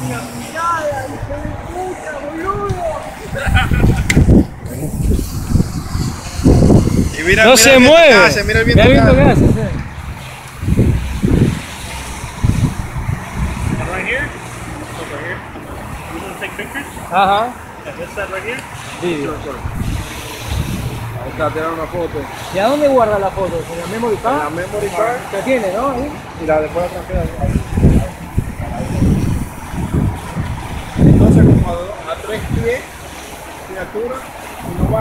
my drone. ¿Por qué es el? Y mira, No mira se mueve. hace, mira el viento Mira que el viento que hace. sí. Ajá. Vídeo. Ahí está, tirar una foto. ¿Y a dónde guarda la foto? ¿En la memory En la card? memory card ¿La tiene, no? Ahí. y la después la transfiere